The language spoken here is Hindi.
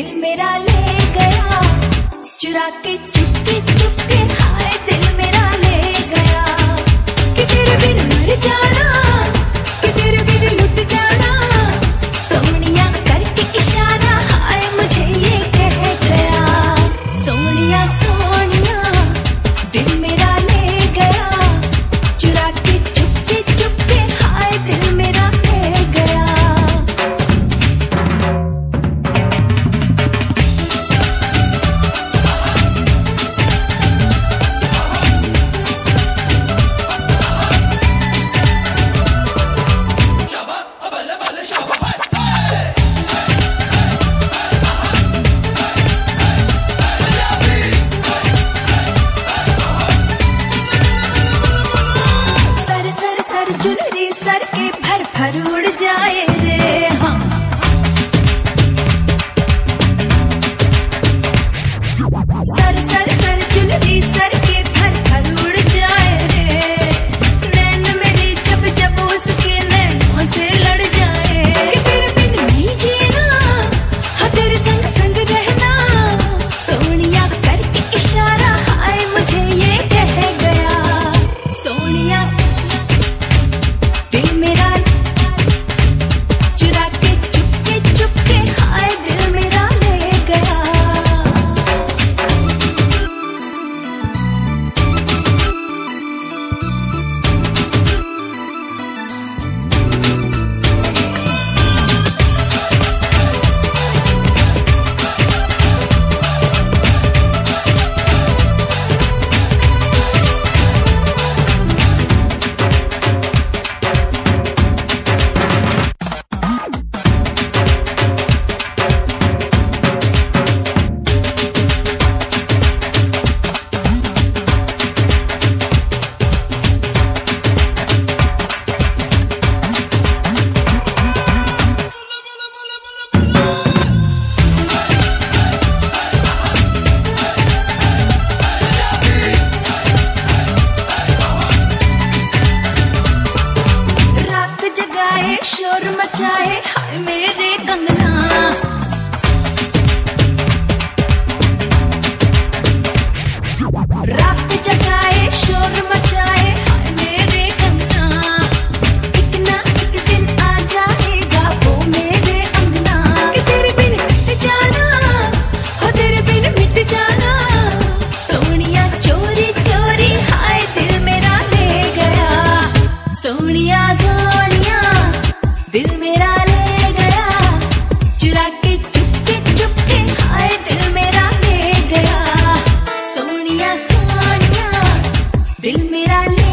दिल मेरा ले गया। चुरा के चुपके चुपके हाय, दिल मेरा ले गया। कि तेरे बिन मर जाना कि तेरे बिन लुट जाना, सोनिया करके इशारा, हाय मुझे ये कह गया। सोनिया सोनिया, दिल मेरा सर के भर भर उड़ जा। मेरा ले गया। चुपके चुपके दिल मेरा ले गया। सोनिया सोनिया दिल मेरा ले